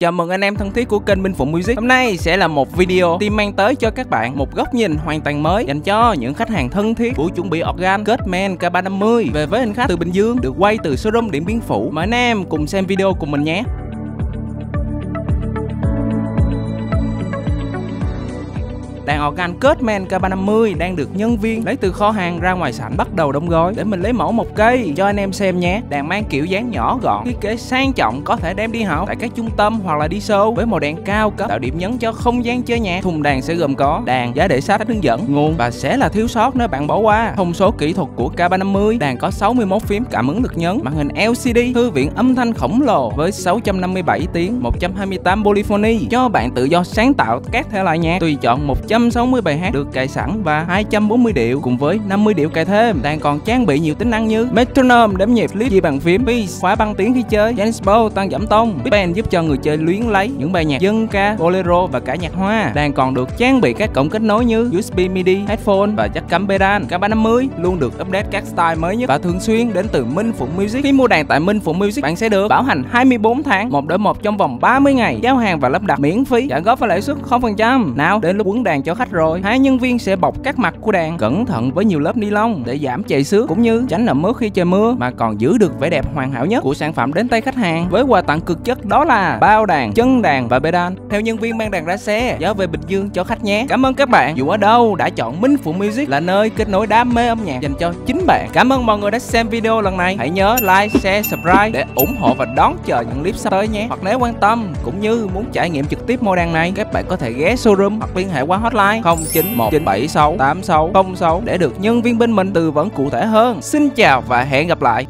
Chào mừng anh em thân thiết của kênh Minh Phụng Music. Hôm nay sẽ là một video team mang tới cho các bạn một góc nhìn hoàn toàn mới dành cho những khách hàng thân thiết của chuẩn bị organ Kết-Men K350 về với anh khách từ Bình Dương, được quay từ showroom Điện Biên Phủ. Mời anh em cùng xem video cùng mình nhé. Đàn organ Kết-Men K350 đang được nhân viên lấy từ kho hàng ra ngoài sảnh bắt đầu đóng gói để mình lấy mẫu một cây cho anh em xem nhé. Đàn mang kiểu dáng nhỏ gọn, thiết kế sang trọng có thể đem đi học tại các trung tâm hoặc là đi show với màu đèn cao cấp tạo điểm nhấn cho không gian chơi nhạc. Thùng đàn sẽ gồm có đàn, giá để sách, hướng dẫn, nguồn và sẽ là thiếu sót nếu bạn bỏ qua. Thông số kỹ thuật của K350, đàn có 61 phím cảm ứng lực nhấn, màn hình LCD, thư viện âm thanh khổng lồ với 657 tiếng, 128 polyphony cho bạn tự do sáng tạo các thể loại nhạc tùy chọn 100 160 bài hát được cài sẵn và 240 điệu cùng với 50 điệu cài thêm. Đang còn trang bị nhiều tính năng như metronome đếm nhịp clip ghi bàn phím, bass khóa băng tiếng khi chơi, dance Bow tăng giảm tông, Big Band giúp cho người chơi luyến lấy những bài nhạc dân ca, bolero và cả nhạc hoa. Đang còn được trang bị các cổng kết nối như USB MIDI, headphone và jack cắm pedal. K350 luôn được update các style mới nhất và thường xuyên đến từ Minh Phụng Music. Khi mua đàn tại Minh Phụng Music, bạn sẽ được bảo hành 24 tháng, một đổi một trong vòng 30 ngày, giao hàng và lắp đặt miễn phí, trả góp với lãi suất 0%. Nào, đến lúc quấn đàn cho khách rồi. Hai nhân viên sẽ bọc các mặt của đàn cẩn thận với nhiều lớp ni lông để giảm chảy xước cũng như tránh ẩm ướt khi trời mưa, mà còn giữ được vẻ đẹp hoàn hảo nhất của sản phẩm đến tay khách hàng. Với quà tặng cực chất đó là bao đàn, chân đàn và pedal. Theo nhân viên mang đàn ra xe giao về bình dương cho khách nhé. Cảm ơn các bạn. Dù ở đâu đã chọn minh phụ music là nơi kết nối đam mê âm nhạc dành cho chính bạn. Cảm ơn mọi người đã xem video lần này. Hãy nhớ like, share, subscribe để ủng hộ và đón chờ những clip sắp tới nhé. Hoặc nếu quan tâm cũng như muốn trải nghiệm trực tiếp mô đàn này, các bạn có thể ghé showroom hoặc liên hệ qua hotline hotline 0919768606 để được nhân viên bên mình tư vấn cụ thể hơn. Xin chào và hẹn gặp lại.